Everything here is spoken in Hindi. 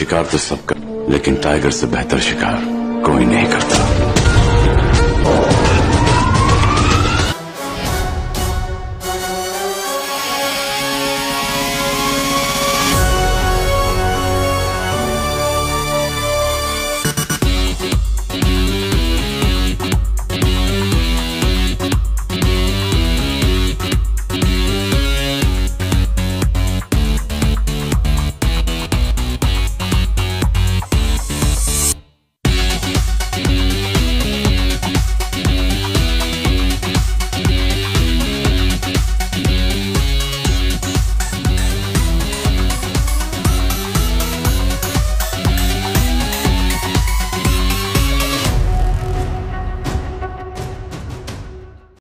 शिकार तो सबका लेकिन टाइगर से बेहतर शिकार कोई नहीं करता।